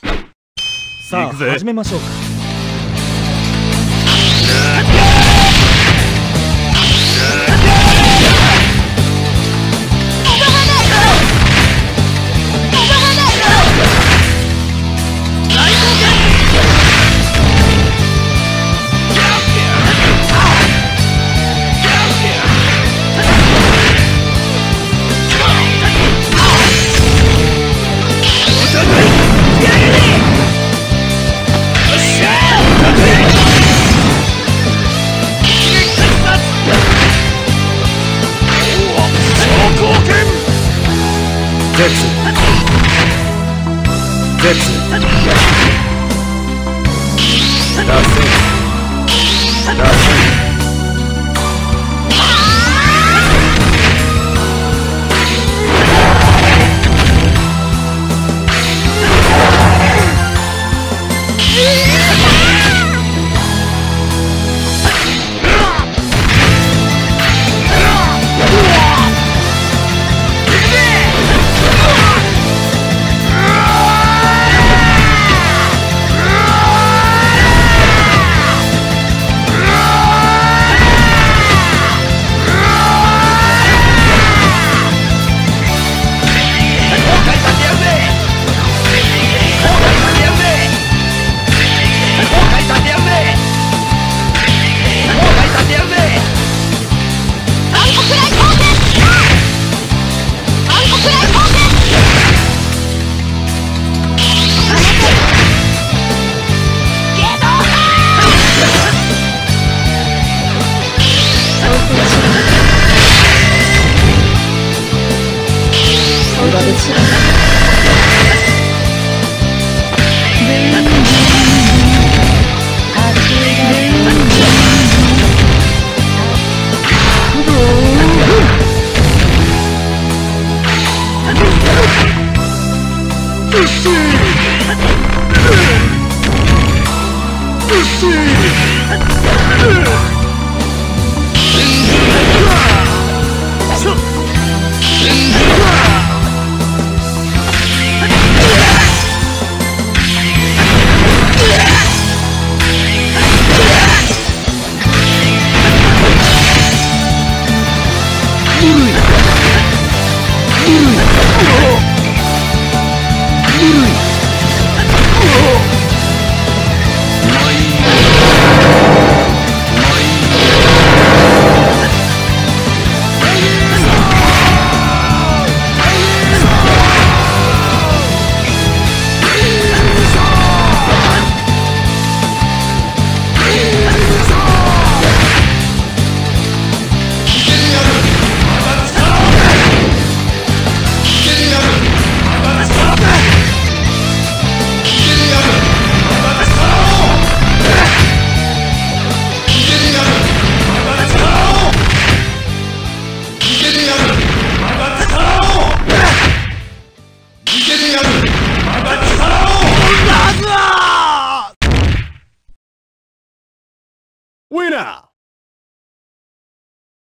さあ始めましょうか Fix it. Fix it. Nothing. Nothing. Yeah! ィ類 Winner!